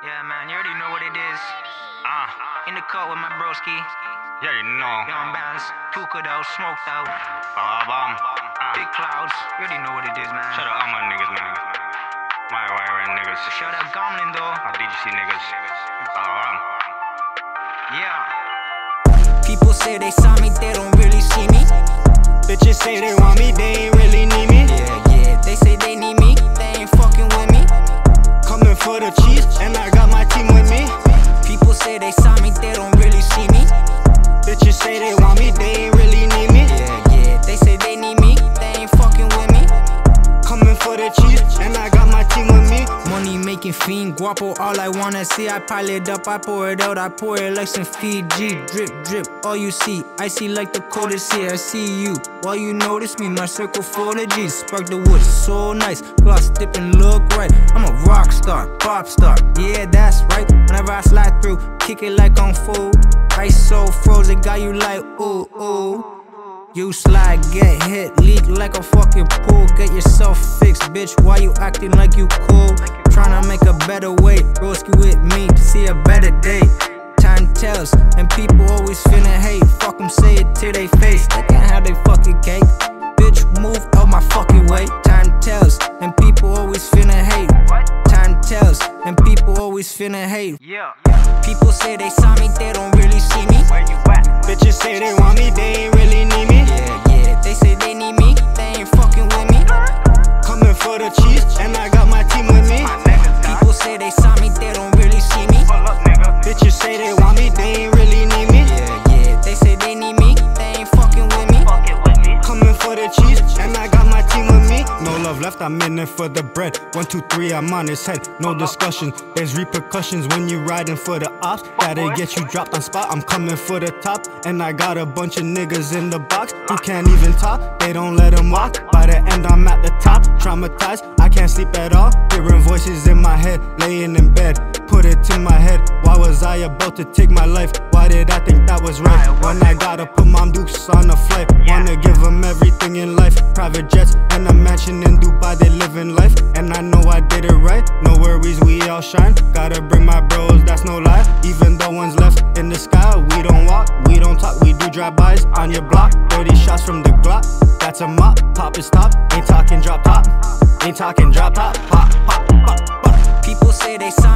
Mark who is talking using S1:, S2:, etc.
S1: Yeah, man, you already know what it is.
S2: Ah,
S1: In the cut with my broski.
S2: Yeah, you already know.
S1: Yung Bandz, Tuka out, smoked out.
S2: Bah, bam. Ah,
S1: Big clouds, you already know what it is, man.
S2: shout out all my niggas, man. My wire niggas.
S1: Shout out Gomlin though.
S2: My DGC niggas. Bah, bam.
S1: Yeah. People say they saw me, they don't really see me.
S3: Bitches say they want me, they ain't really need me.
S1: Yeah, yeah. Making fiend, guapo, all I wanna see. I pile it up, I pour it out, I pour it like some Fiji. Drip, drip, all you see. I see like the coldest sea, I see you. While you notice me, my circle full of G's. Spark the wood, so nice. Gloss dipping, look right. I'm a rock star, pop star. Yeah, that's right. Whenever I slide through, kick it like on full. Ice so frozen, got you like ooh, ooh. You slide, get hit, leak like a fucking pool. Get yourself fixed, bitch. Why you acting like you cool? Tryna make a better way. Broski with me to see a better day. Time tells, and people always finna hate. Fuck them, say it to they face. They can't have they fucking cake. Bitch, move out my fucking way. Time tells, and people always finna hate. What? Time tells, and people always finna hate.
S2: Yeah.
S1: People say they saw me, they
S3: I'm in it for the bread. One, two, three, I'm on his head. No discussion, there's repercussions when you riding for the ops. That'll get you dropped on spot. I'm coming for the top, and I got a bunch of niggas in the box who can't even talk. They don't let them walk. By the end, I'm at the top, traumatized. I can't sleep at all. Hearing voices in my head, laying in bed. Put it to my head. Why was I about to take my life? Why did I think that was right? When I gotta put Mom Dukes on a flight. Wanna give them everything in life. Private jets and mansion in Dubai, they living life. And I know I did it right. No worries, we all shine. Gotta bring my bros, that's no lie. Even though one's left in the sky, we don't walk, we don't talk, we do drive-bys on your block. 30 shots from the Glock, that's a mop. Pop is top, ain't talking drop top. Ain't talking drop top, pop, pop, pop, pop.
S1: People say they saw